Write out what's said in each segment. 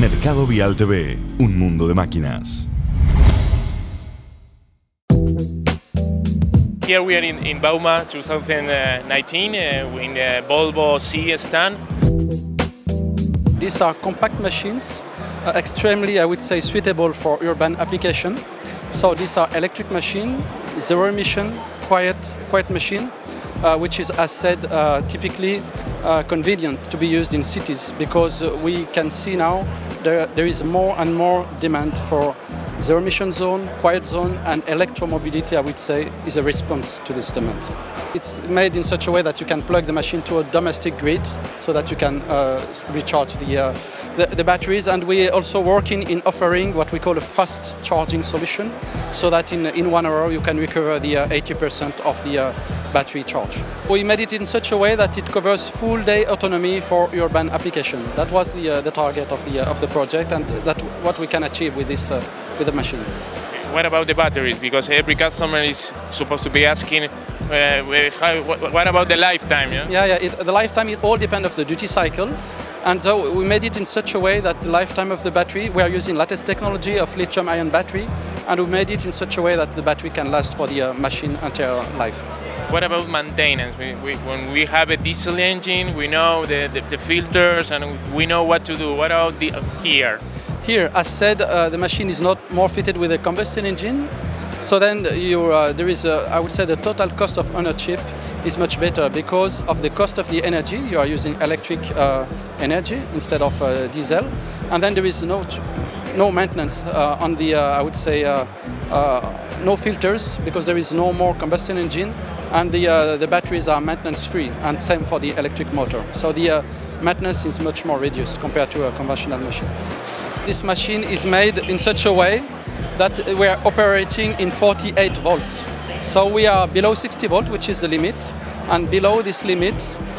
Mercado Vial TV, un mundo de máquinas. Here we are in, in Bauma 2019 uh, in the Volvo CE stand. These are compact machines, uh, extremely, I would say, suitable for urban application. So these are electric machine, zero emission, quiet, quiet machine, uh, which is, as said, uh, typically uh, convenient to be used in cities because we can see now there, there is more and more demand for zero emission zone, quiet zone, and electromobility, I would say, is a response to this demand. It's made in such a way that you can plug the machine to a domestic grid so that you can uh, recharge the, uh, the, the batteries. And we're also working in offering what we call a fast charging solution so that in, in one hour you can recover the 80% of the battery charge. We made it in such a way that it covers full day autonomy for urban application. That was the, uh, the target of the, uh, of the project and that's what we can achieve with this uh, with the machine. What about the batteries? Because every customer is supposed to be asking, uh, how, what, about the lifetime? Yeah, yeah, yeah it, the lifetime, it all depends of the duty cycle. And so we made it in such a way that the lifetime of the battery, we are using latest technology of lithium ion battery, and we made it in such a way that the battery can last for the uh, machine entire life. What about maintenance? We, we, when we have a diesel engine, we know the, the, the, filters and we know what to do. What about the, uh, here? Here, as said, uh, the machine is not more fitted with a combustion engine. So then you, uh, there is, a, I would say, the total cost of ownership is much better because of the cost of the energy. You are using electric uh, energy instead of uh, diesel, and then there is no no maintenance uh, on the, I would say, no filters because there is no more combustion engine, and the the batteries are maintenance free, and same for the electric motor. So the maintenance is much more reduced compared to a conventional machine. This machine is made in such a way that we are operating in 48 volts. So we are below 60 volt, which is the limit, and below this limit,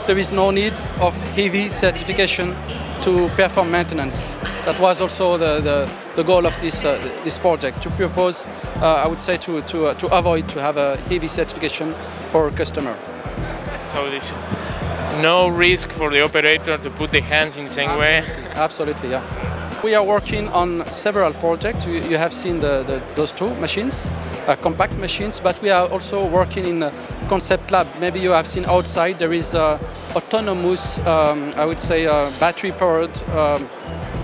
there is no need of heavy certification to perform maintenance. That was also the, the, the goal of this, uh, this project, to propose, uh, I would say, to, to, uh, to avoid to have a heavy certification for a customer. So there's no risk for the operator to put the hands in the same Absolutely. way? Absolutely, yeah. We are working on several projects. You, you have seen the, the, those two machines, uh, compact machines, but we are also working in a concept lab. Maybe you have seen outside there is a autonomous, um, I would say, uh, battery-powered, um,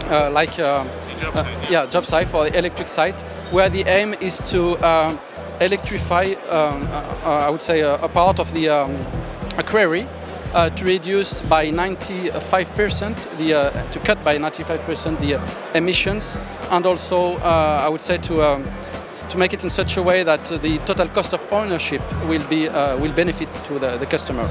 uh, like uh, job uh, site, yeah. yeah, job site for the electric site, where the aim is to uh, electrify, um, I would say, a, part of the um, quarry uh, to reduce by 95% the uh, to cut by 95% the uh, emissions, and also uh, I would say to um, to make it in such a way that the total cost of ownership will be uh, will benefit to the, the customer.